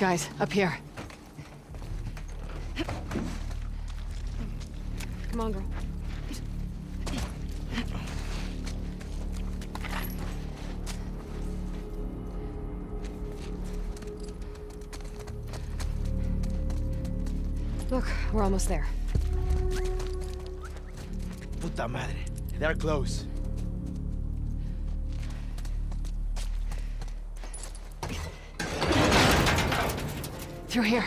Guys, up here. Come on, girl. Look, we're almost there. They're close. Through here.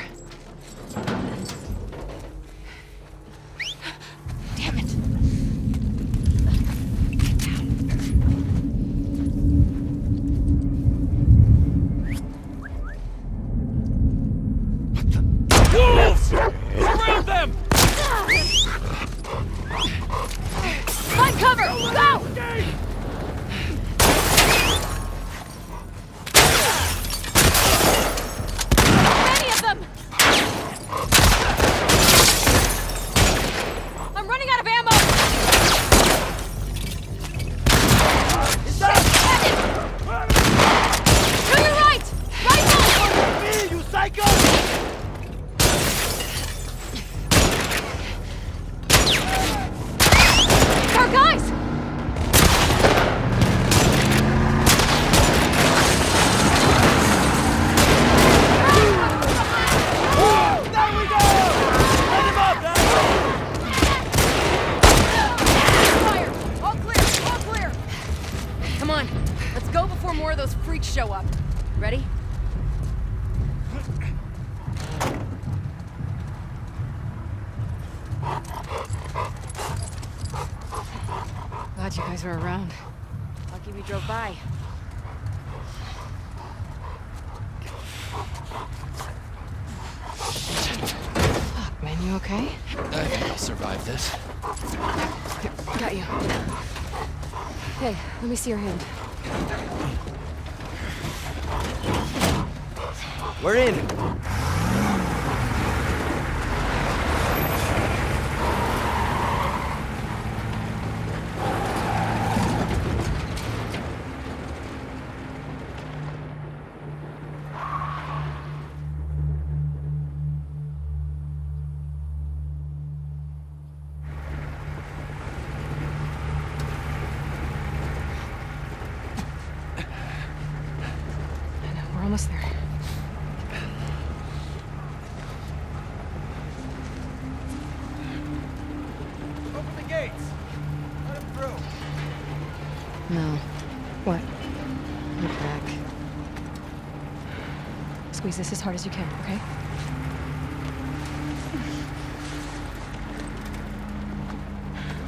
Squeeze this as hard as you can, okay?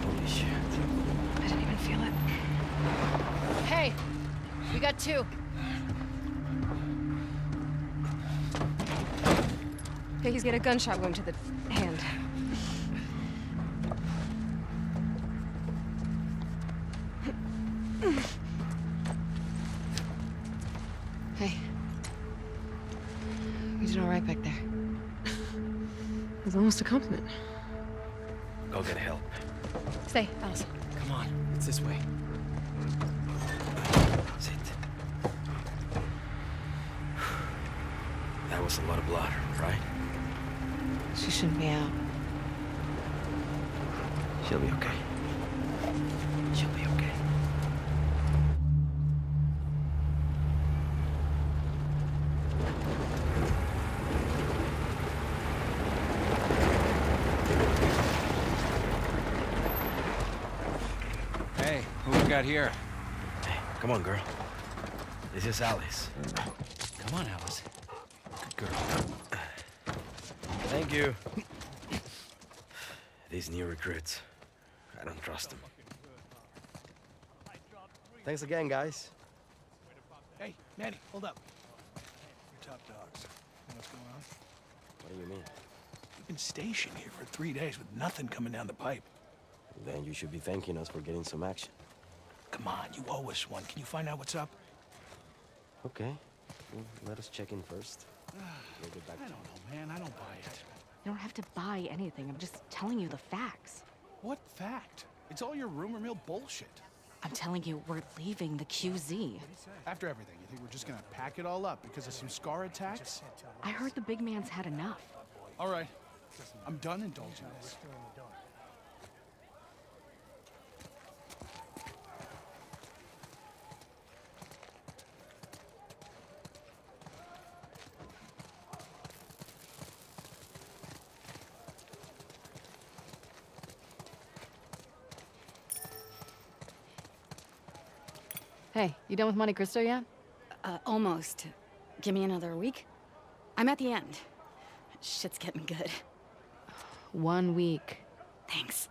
Holy shit. I didn't even feel it. Hey, we got two. Okay, he's got a gunshot wound to the hand. Compliment. Got here? Hey, come on, girl. This is Alice. Come on, Alice. Good girl. Thank you. These new recruits. I don't trust them. Thanks again, guys. Hey, Manny, hold up. You're top dogs. You know what's going on? What do you mean? We've been stationed here for three days with nothing coming down the pipe. Then you should be thanking us for getting some action. Come on, you owe us one. Can you find out what's up? Okay. Well, let us check in first. We'll get back I to don't know, man. I don't buy it. You don't have to buy anything. I'm just telling you the facts. What fact? It's all your rumor mill bullshit. I'm telling you, we're leaving the QZ. After everything, you think we're just gonna pack it all up because of some scar attacks? I heard the big man's had enough. All right. I'm done indulging this. Hey, you done with Monte Cristo yet? Uh, almost. Give me another week. I'm at the end. Shit's getting good. One week. Thanks.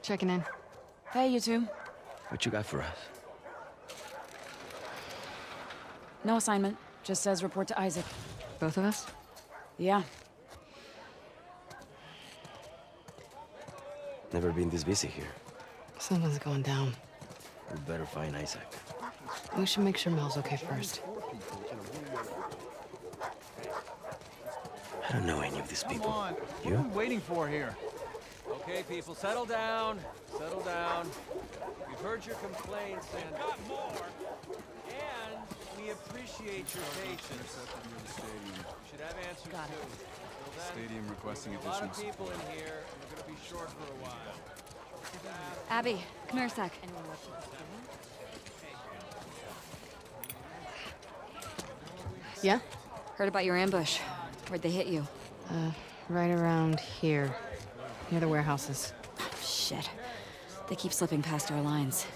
Checking in. Hey, you two. What you got for us? No assignment. Just says report to Isaac. Both of us? Yeah. Never been this busy here. Something's going down. We better find Isaac. We should make sure Mel's okay first. I don't know any of these Come people. on. You? What are we waiting for here? Okay, people, settle down. Settle down. We've heard your complaints and... got more! And we appreciate your patience. You should have answers Got it. too. Till then, Stadium requesting a lot additional of people in here, and we're gonna be short for a while. Abby, come here a sec. Yeah? Heard about your ambush. Where'd they hit you? Uh, right around here. Near the warehouses. Oh, Shit. They keep slipping past our lines.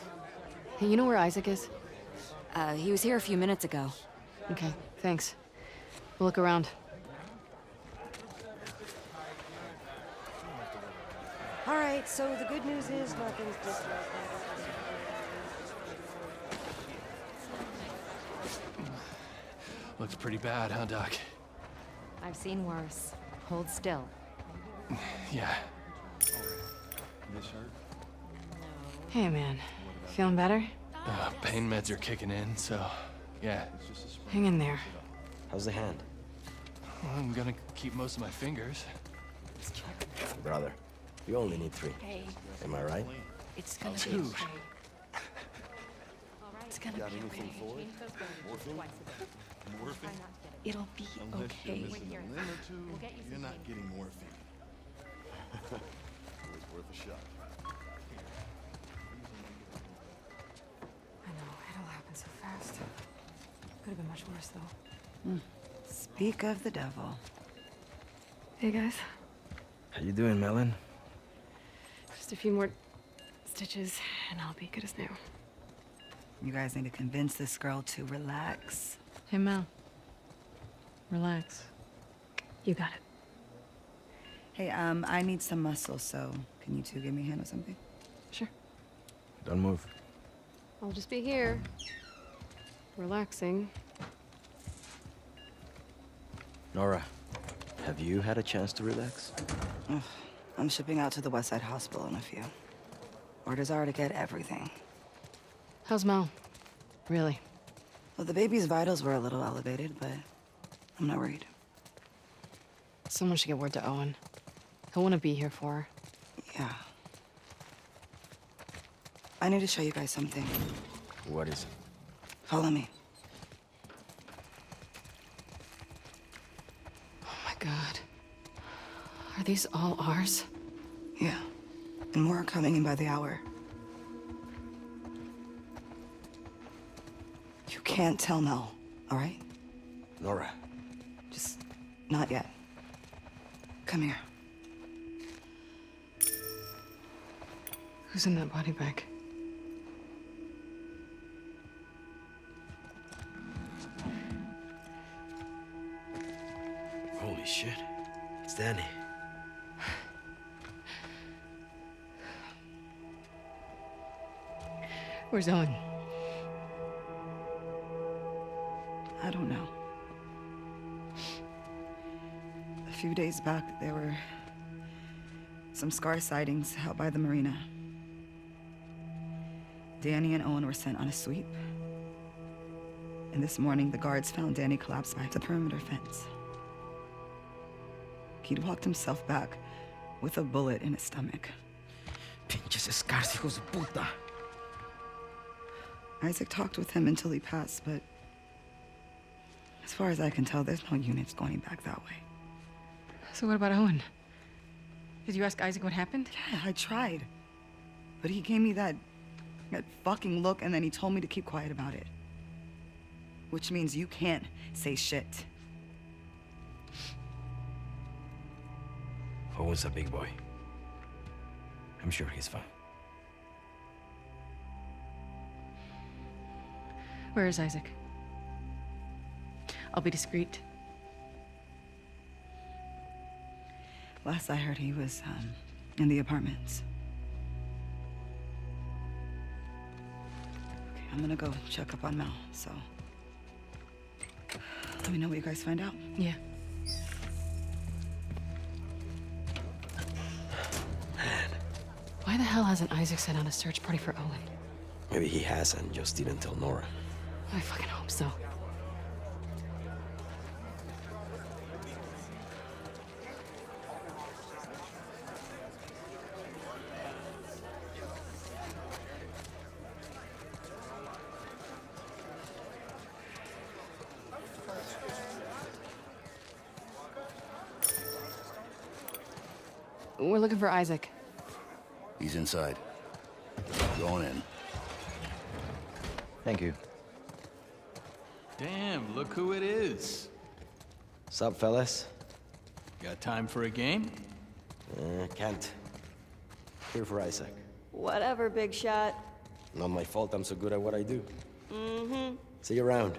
Hey, you know where Isaac is? Uh, he was here a few minutes ago. Okay, thanks. We'll look around. All right, so the good news is nothing's dislocated. Looks pretty bad, huh, Doc? I've seen worse. Hold still. Yeah. Hey, man. Feeling better? Uh, pain meds are kicking in, so yeah. Hang in there. How's the hand? Well, I'm gonna keep most of my fingers. Brother, you only need three. Am I right? It's gonna Two. be okay. It's gonna be okay. It'll be okay. You're not getting morphine. it was worth a shot. So fast. Could have been much worse, though. Speak of the devil. Hey, guys. How you doing, Melon? Just a few more stitches, and I'll be good as new. You guys need to convince this girl to relax. Hey, Mel. Relax. You got it. Hey, um, I need some muscle, so can you two give me a hand with something? Sure. Don't move. I'll just be here. Relaxing. Nora, have you had a chance to relax? Ugh, I'm shipping out to the West Side Hospital in a few. Orders are to get everything. How's Mel? Really? Well, the baby's vitals were a little elevated, but I'm not worried. Someone should get word to Owen. He'll want to be here for her. Yeah. I need to show you guys something. What is it? Follow me. Oh my god. Are these all ours? Yeah. And more are coming in by the hour. You can't tell Mel, all right? Nora, Just not yet. Come here. Who's in that body bag? Danny. Where's Owen? I don't know. A few days back, there were some scar sightings out by the marina. Danny and Owen were sent on a sweep. And this morning, the guards found Danny collapsed by the perimeter fence. He'd walked himself back with a bullet in his stomach. Pinches scars, hijos de puta. Isaac talked with him until he passed, but as far as I can tell, there's no units going back that way. So what about Owen? Did you ask Isaac what happened? Yeah, I tried. But he gave me that that fucking look and then he told me to keep quiet about it. Which means you can't say shit. Owen's a big boy. I'm sure he's fine. Where is Isaac? I'll be discreet. Last I heard, he was um, in the apartments. Okay, I'm gonna go check up on Mel, so. Let me know what you guys find out. Yeah. Why the hell hasn't Isaac sent on a search party for Owen? Maybe he has and just didn't tell Nora. I fucking hope so. We're looking for Isaac. He's inside. Going in. Thank you. Damn, look who it is. Sup, fellas? Got time for a game? Uh, can't. Here for Isaac. Whatever, big shot. Not my fault I'm so good at what I do. Mm-hmm. See you around.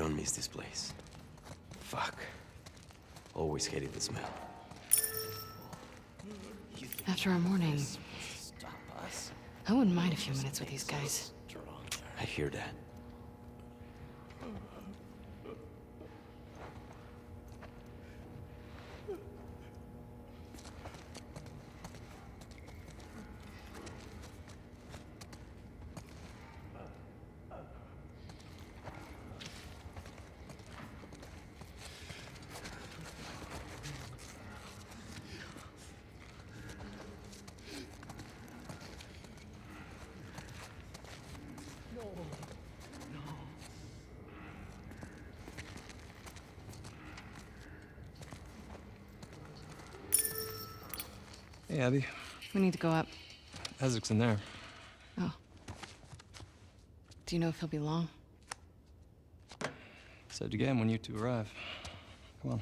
Don't miss this place. Fuck. Always hated the smell. After our morning, I wouldn't mind a few minutes with these guys. I hear that. Hey, Abby. We need to go up. Isaac's in there. Oh. Do you know if he'll be long? Said again when you two arrive. Come on.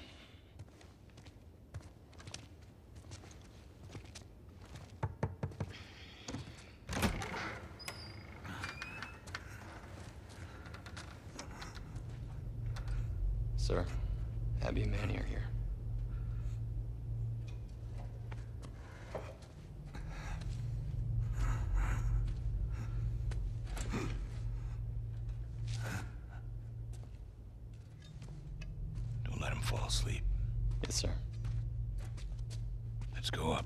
Sir, Abby and Manny are here. Don't let him fall asleep. Yes, sir. Let's go up.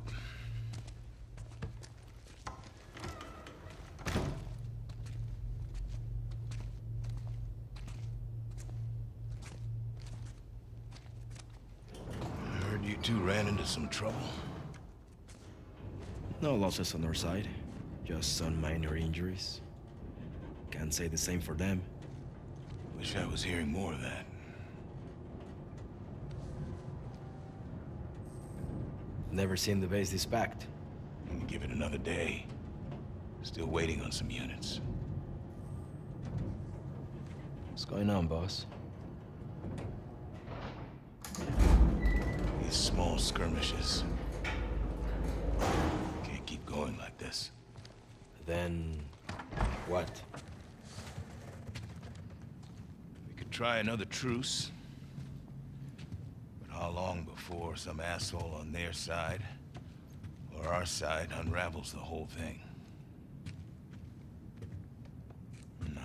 I heard you two ran into some trouble. No losses on our side. Just some minor injuries. Can't say the same for them. Wish I was hearing more of that. Never seen the base this packed. And give it another day. Still waiting on some units. What's going on, boss? These small skirmishes. Can't keep going like this. Then... what? We could try another truce. But how long before some asshole on their side or our side unravels the whole thing? No.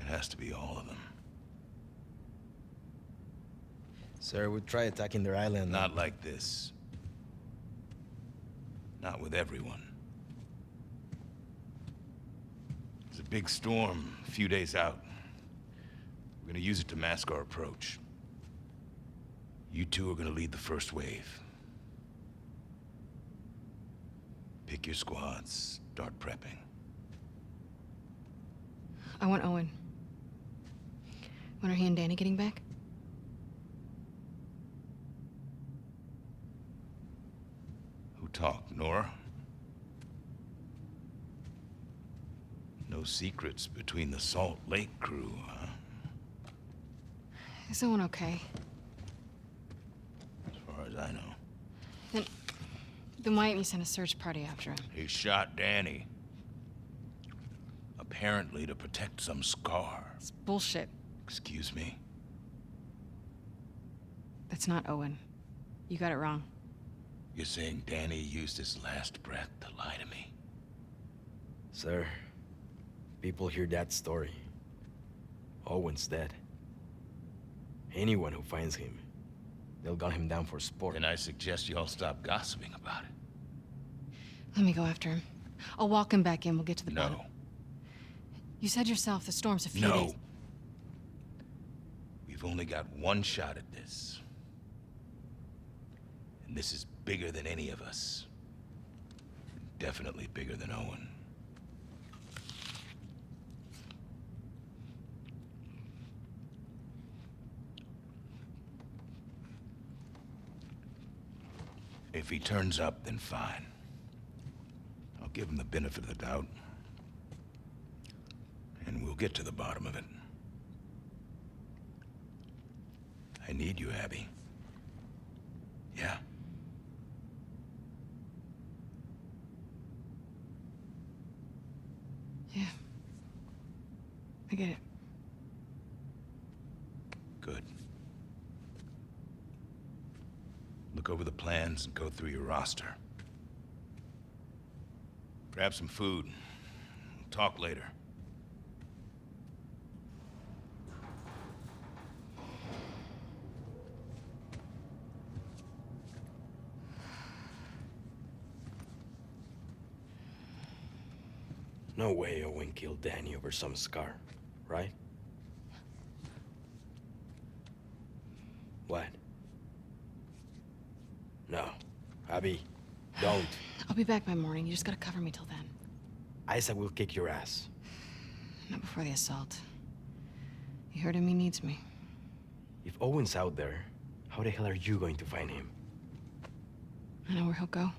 It has to be all of them. Sir, we try attacking their island. Not like this. Not with everyone. There's a big storm a few days out. We're gonna use it to mask our approach. You two are gonna lead the first wave. Pick your squads, start prepping. I want Owen. When are he and Danny getting back? Who talked, Nora? No secrets between the Salt Lake crew, huh? Is Owen okay? As I know. Then... Then why didn't you send a search party after him? He shot Danny. Apparently to protect some scar. It's bullshit. Excuse me? That's not Owen. You got it wrong. You're saying Danny used his last breath to lie to me? Sir, people hear that story. Owen's dead. Anyone who finds him, they'll gun him down for sport. Then I suggest you all stop gossiping about it. Let me go after him. I'll walk him back in. We'll get to the No. bottom. You said yourself the storm's a few No. days. We've only got one shot at this. And this is bigger than any of us. Definitely bigger than Owen. If he turns up, then fine. I'll give him the benefit of the doubt. And we'll get to the bottom of it. I need you, Abby. Yeah? Yeah. I get it. Good. Look over the plans and go through your roster. Grab some food. We'll talk later. No way Owen killed Danny over some scar, right? What? No. Abby, don't. I'll be back by morning. You just gotta cover me till then. Isaac will kick your ass. Not before the assault. You heard him, he needs me. If Owen's out there, how the hell are you going to find him? I know where he'll go.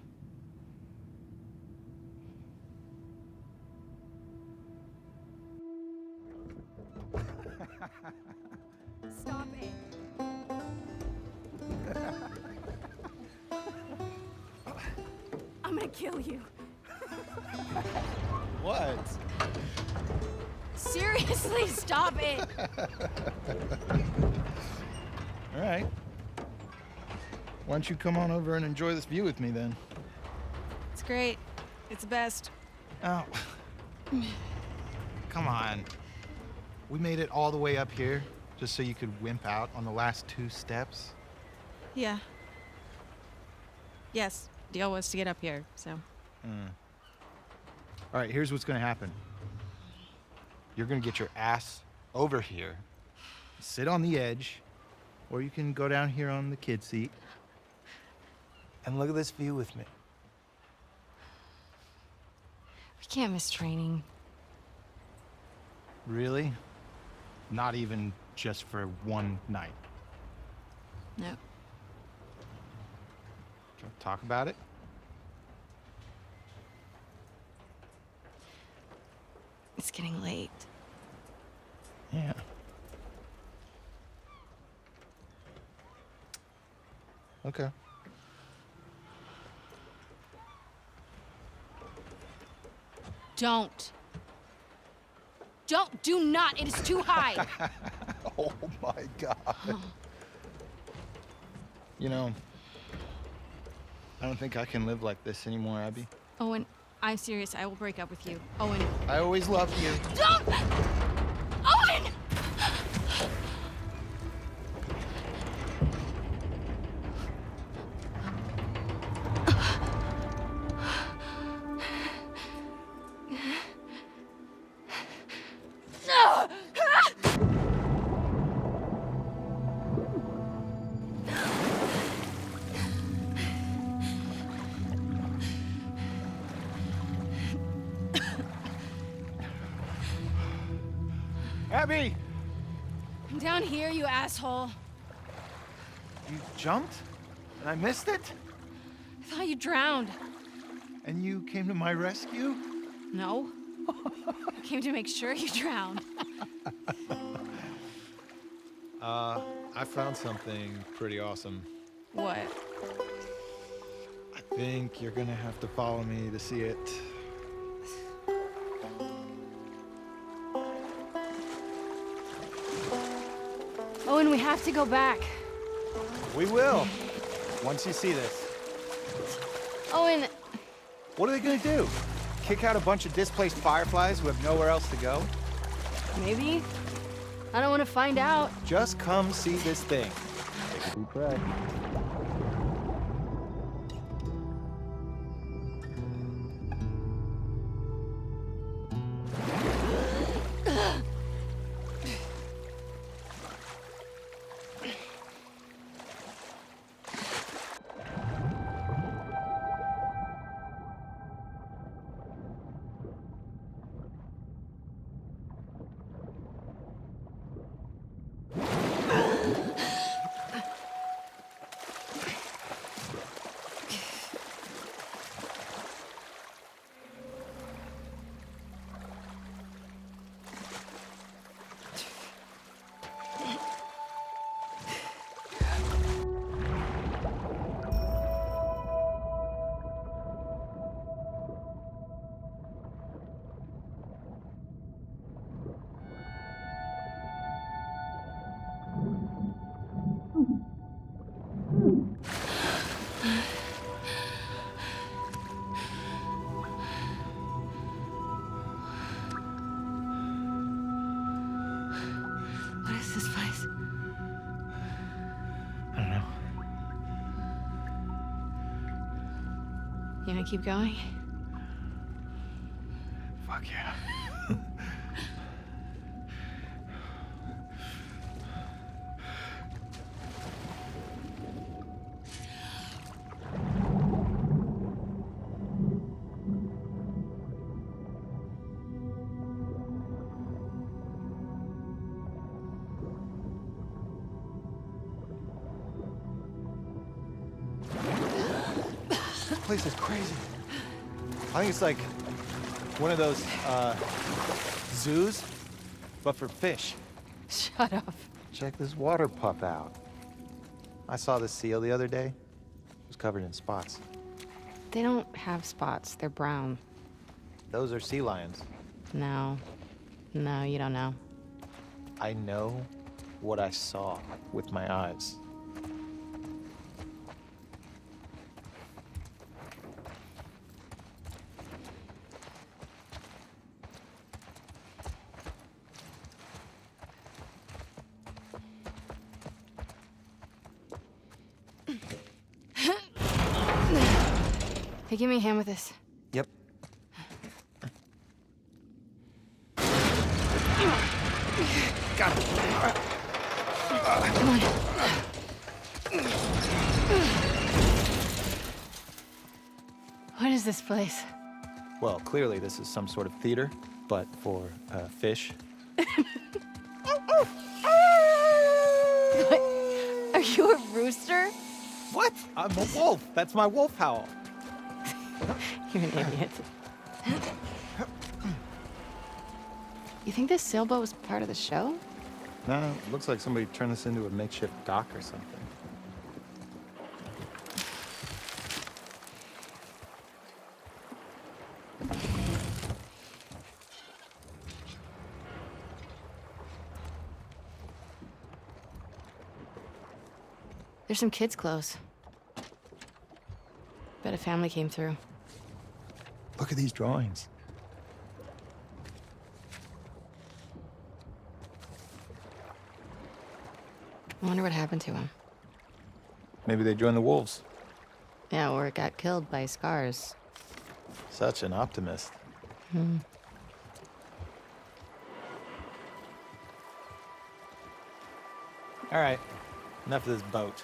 Don't you come on over and enjoy this view with me then? It's great. It's the best. Oh. Come on. We made it all the way up here just so you could wimp out on the last two steps. Yeah. Yes, deal was to get up here, so. Mm. All right, here's what's going to happen. You're going to get your ass over here, sit on the edge, or you can go down here on the kid seat and look at this view with me. We can't miss training. Really? Not even just for one night. No. Can we talk about it? It's getting late. Yeah. Okay. Don't. Don't. Do not. It is too high. oh my god. You know, I don't think I can live like this anymore, Abby. Owen, I'm serious. I will break up with you. Owen. I always loved you. Don't! Missed it? I thought you drowned. And you came to my rescue? No. I came to make sure you drowned. Uh, I found something pretty awesome. What? I think you're gonna have to follow me to see it. Owen, we have to go back. We will. Once you see this. Oh, Owen, What are they gonna do? Kick out a bunch of displaced fireflies who have nowhere else to go? maybe? I don't want to find out. Just come see this thing. Take a deep breath. You gonna keep going? Think like one of those uh, zoos, but for fish. Shut up. Check this water pup out. I saw this seal the other day. It was covered in spots. They don't have spots. They're brown. Those are sea lions. No. No, you don't know. I know what I saw with my eyes. Hand with this. Yep. Got it. Come on. What is this place? Well, clearly this is some sort of theater, but for uh, fish. What? Are you a rooster? What? I'm a wolf. That's my wolf howl. You're an idiot. You think this sailboat was part of the show? No, it looks like somebody turned this into a makeshift dock or something. There's some kids' clothes. Bet a family came through. Look at these drawings. I wonder what happened to him. Maybe they joined the wolves. Yeah, or it got killed by scars. Such an optimist. Hmm. All right, enough of this boat.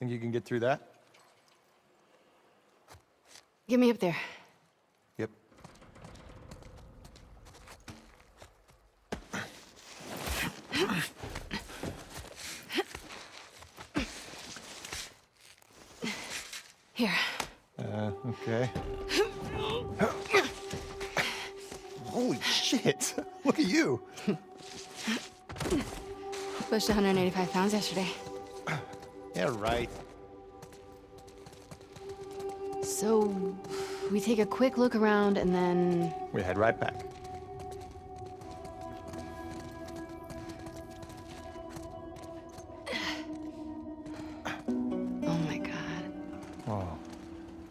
Think you can get through that? Get me up there. Yep. Here. Uh, okay. Holy shit! Look at you! Pushed 185 pounds yesterday. Yeah, right. So, we take a quick look around and then. We head right back. Oh my god. Oh,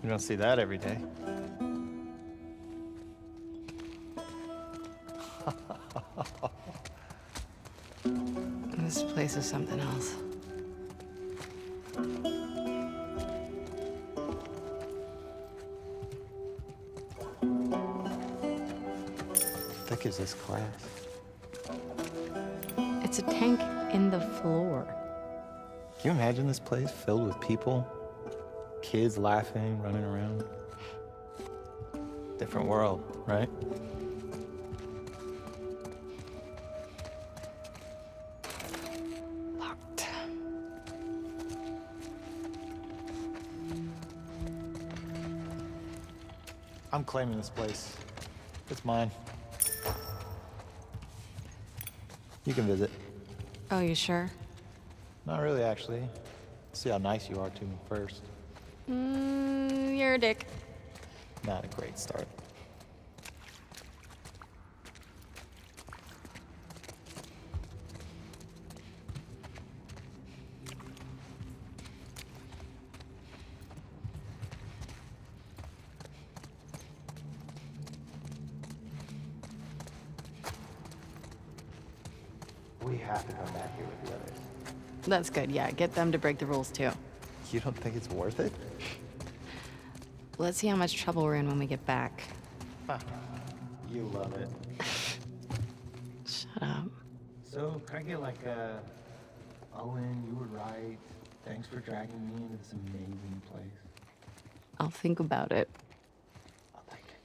you don't see that every day. Place filled with people? Kids laughing, running around. Different world, right? Locked. I'm claiming this place. It's mine. You can visit. Oh, you sure? Not really, actually. See how nice you are to me first. Mm, you're a dick. Not a great start. That's good, yeah. Get them to break the rules too. You don't think it's worth it? Let's see how much trouble we're in when we get back. You love it. Shut up. So, can I get like a Owen, you were right. Thanks for dragging me into this amazing place. I'll think about it. I'll take it.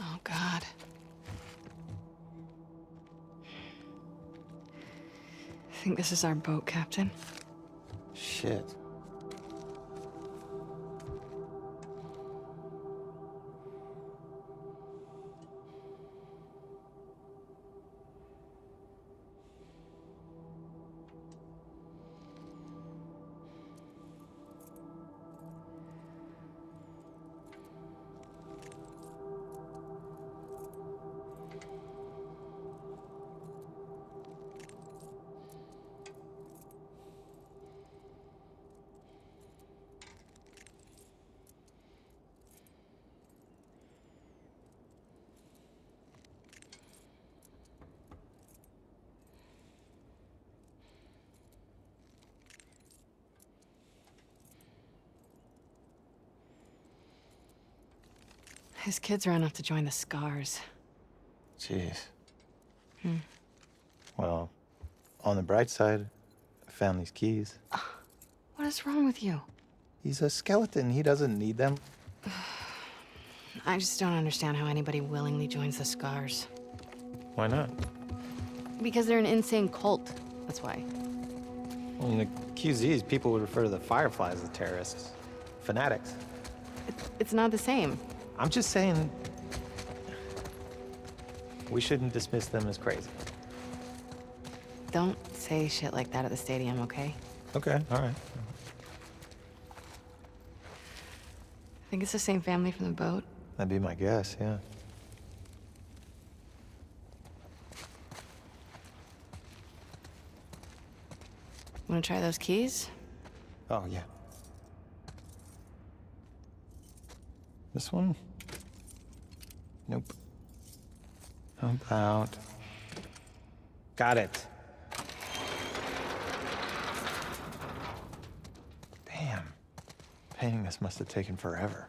Oh, God. I think this is our boat, Captain. Shit. His kids ran off to join the Scars. Jeez. Hmm. Well, on the bright side, I found these keys. What is wrong with you? He's a skeleton. He doesn't need them. I just don't understand how anybody willingly joins the Scars. Why not? Because they're an insane cult. That's why. Well, in the QZs, people would refer to the Fireflies as terrorists. Fanatics. It's not the same. I'm just saying... We shouldn't dismiss them as crazy. Don't say shit like that at the stadium, okay? Okay, all right. I think it's the same family from the boat? That'd be my guess, yeah. Wanna try those keys? Oh, yeah. This one? Nope. How about... Got it. Damn. Painting this must have taken forever.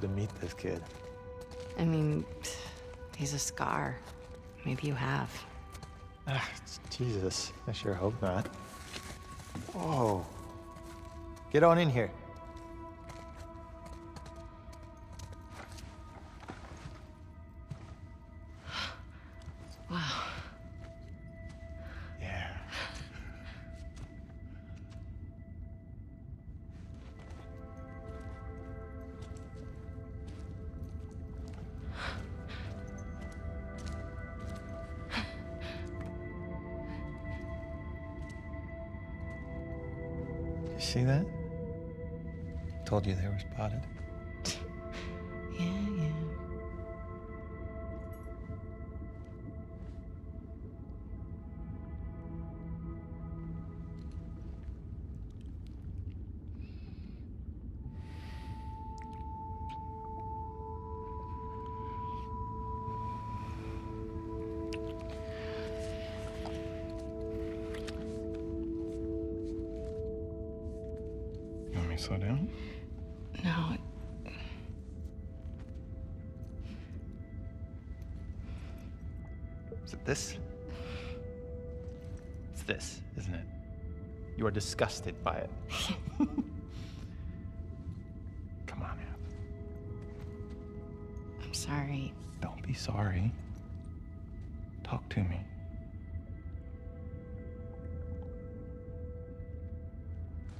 Love to meet this kid. I mean, he's a scar. Maybe you have. Ah, Jesus, I sure hope not. Whoa. Get on in here. See that? Told you they were spotted. Disgusted by it. Come on, Ab. I'm sorry. Don't be sorry. Talk to me.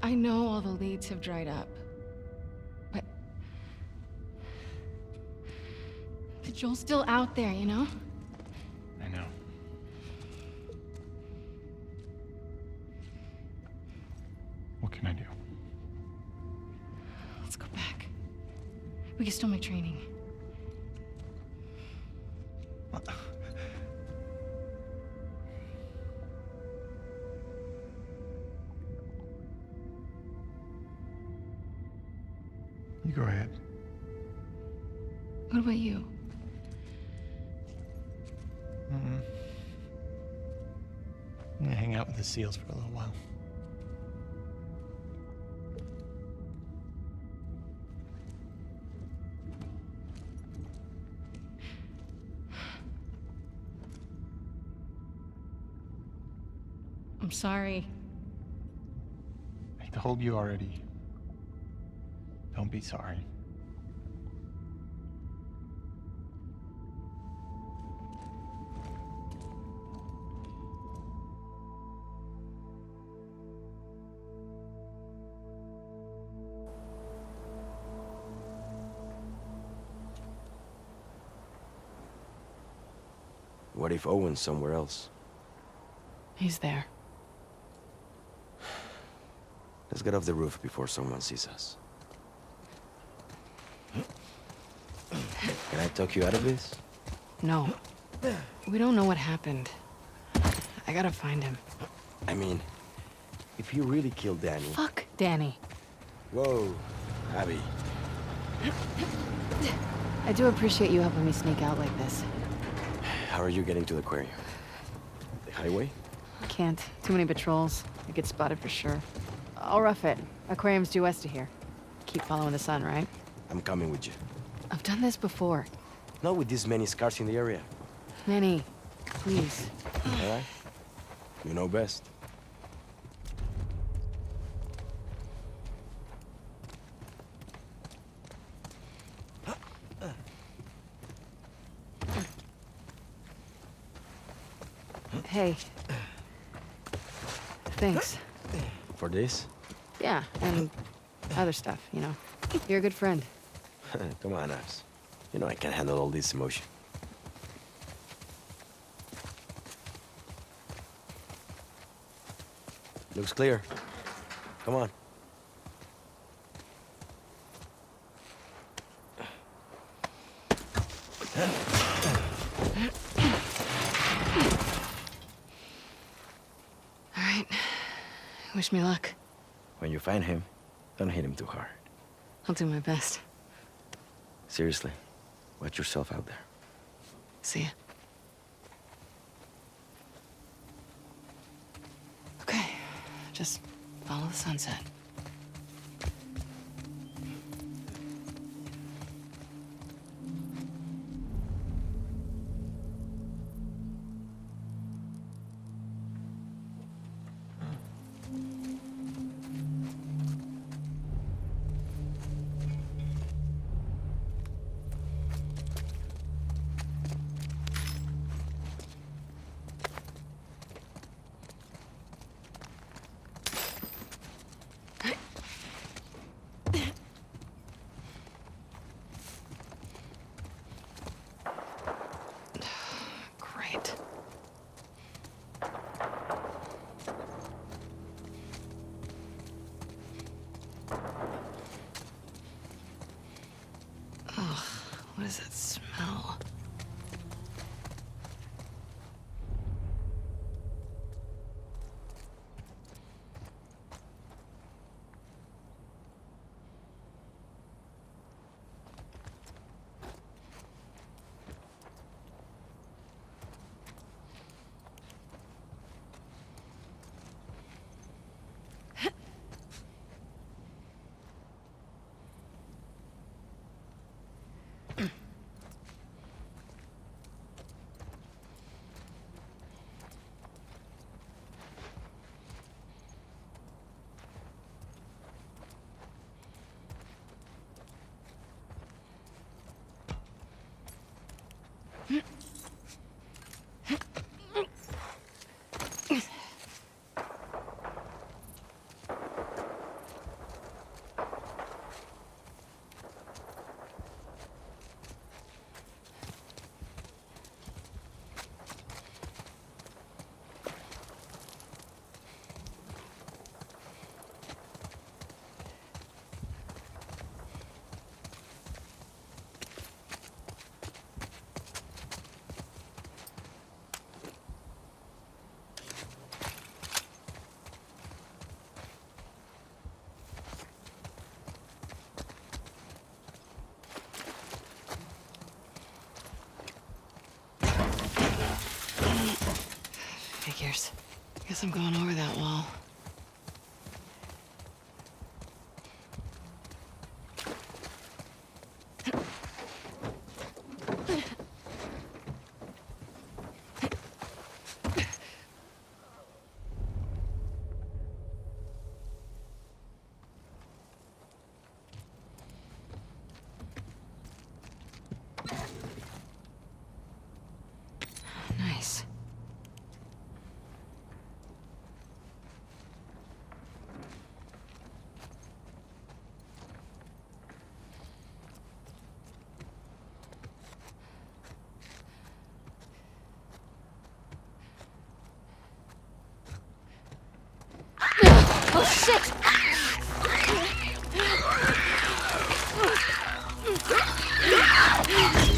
I know all the leads have dried up. But. But Joel's still out there, you know? Go ahead. What about you? Mm-mm. I'm gonna hang out with the seals for a little while. I'm sorry. I told you already. Don't be sorry. What if Owen's somewhere else? He's there. Let's get off the roof before someone sees us. Can I talk you out of this? No. We don't know what happened. I gotta find him. I mean, if he really killed Danny... Fuck Danny. Whoa, Abby. I do appreciate you helping me sneak out like this. How are you getting to the aquarium? The highway? I can't. Too many patrols. I get spotted for sure. I'll rough it. Aquarium's due west of here. Keep following the sun, right? I'm coming with you. I've done this before. Not with this many scars in the area. Many. please. All right? You know best. Hey. Thanks. For this? Yeah, and other stuff, you know. You're a good friend. Come on, Abs. You know I can't handle all this emotion. Looks clear. Come on. All right. Wish me luck. When you find him, don't hit him too hard. I'll do my best. Seriously, watch yourself out there. See ya. Okay. Just follow the sunset. Is that smell? Figures. Guess I'm going over that wall. Nice. Oh shit! Off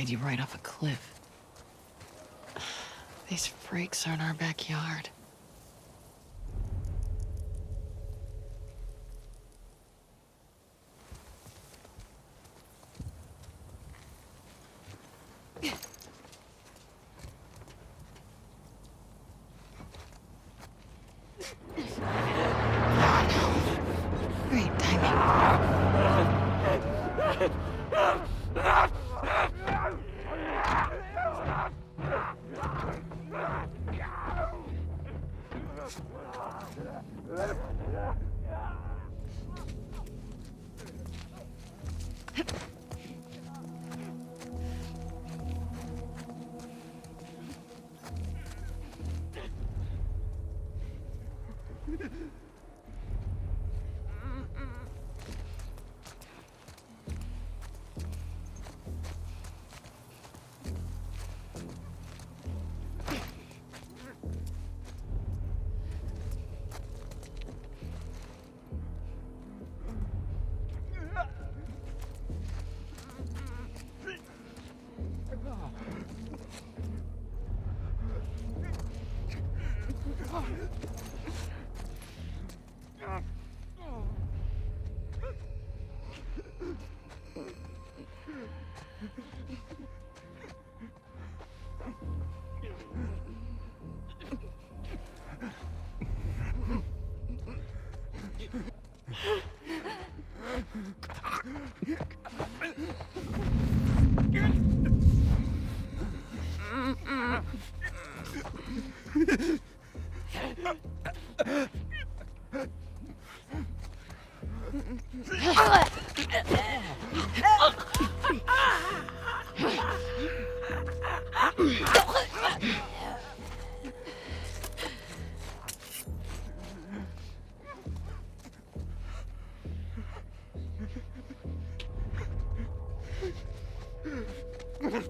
Guide you right off a cliff. These freaks are in our backyard. Great timing. Let him There.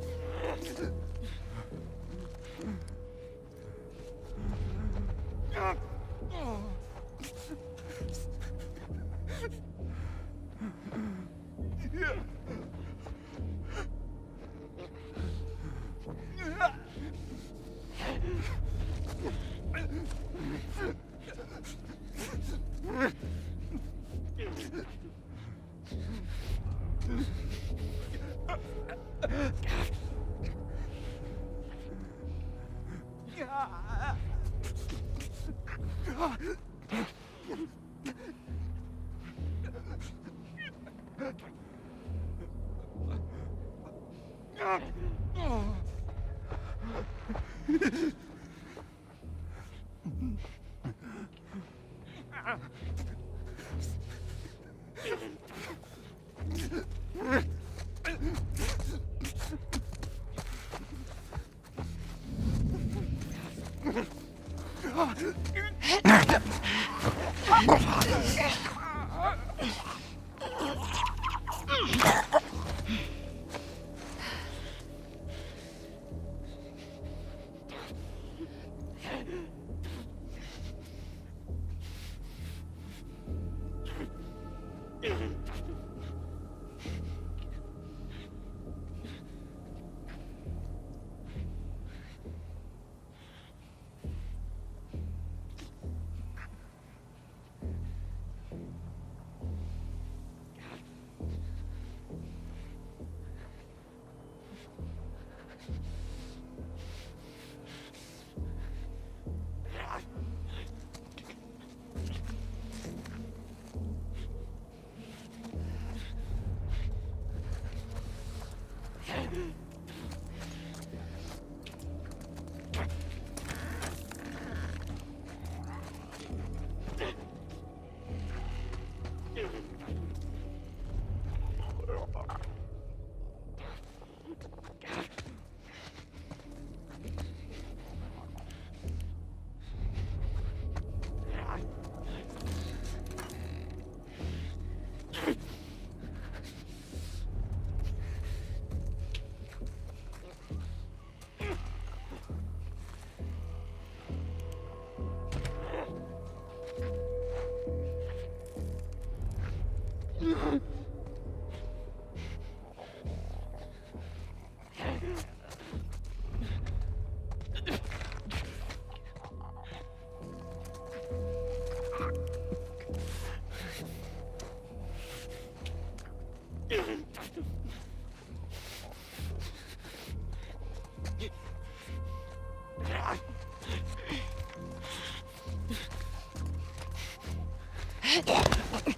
That it?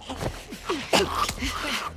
Yeah, that's it.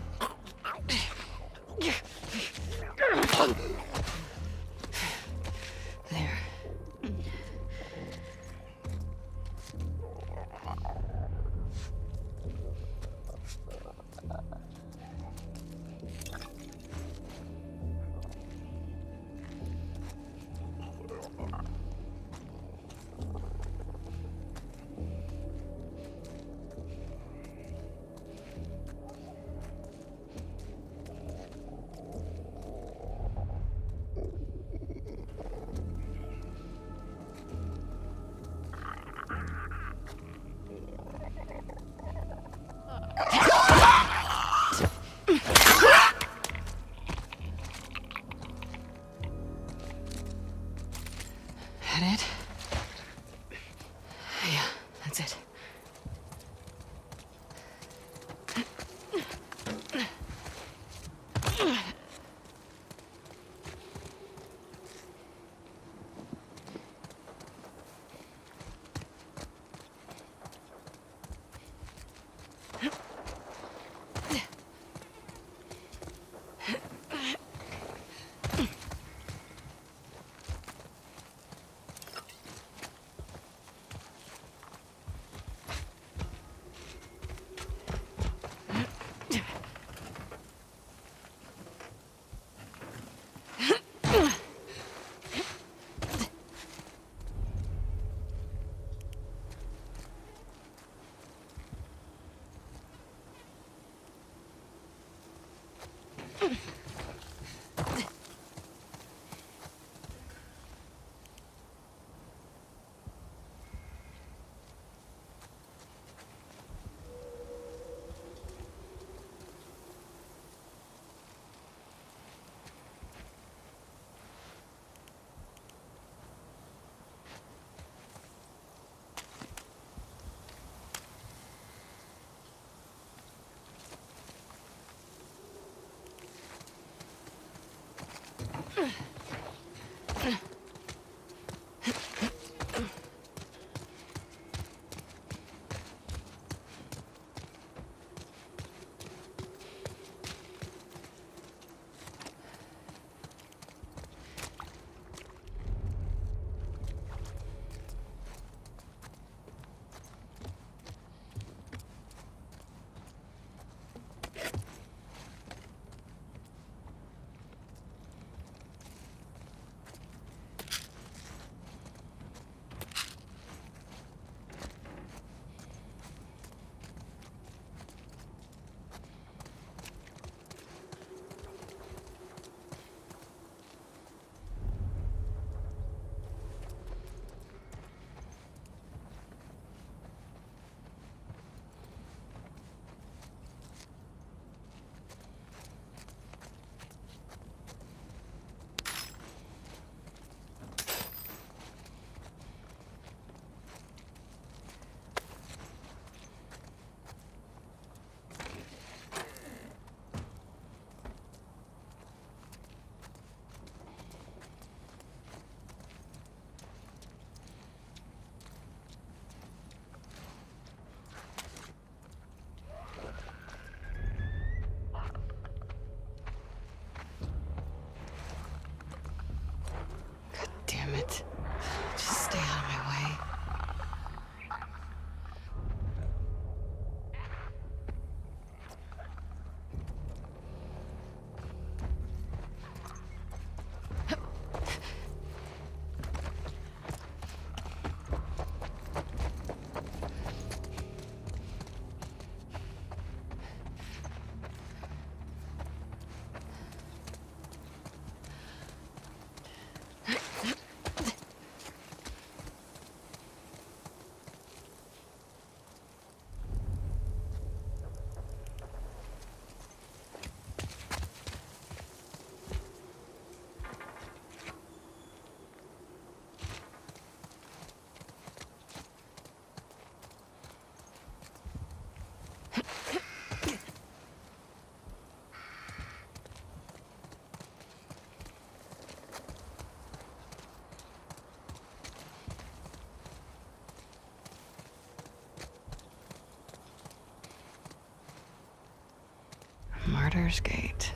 Martyr's Gate.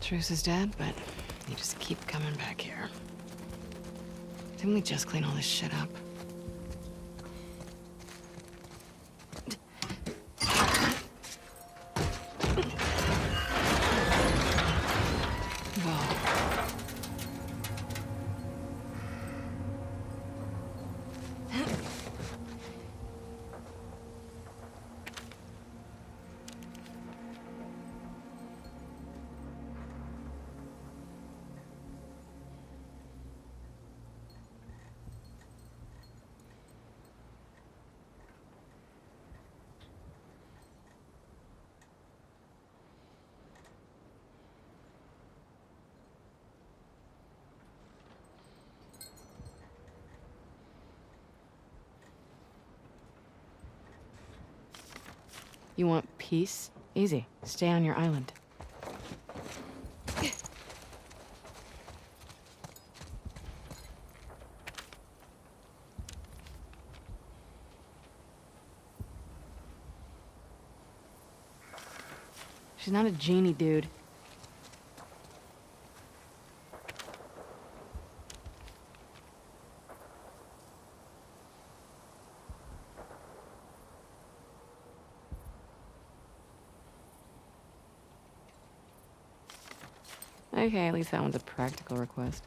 Truce is dead, but you just keep coming back here. Didn't we just clean all this shit up? You want peace? Easy. Stay on your island. She's not a genie, dude. Okay, at least that one's a practical request.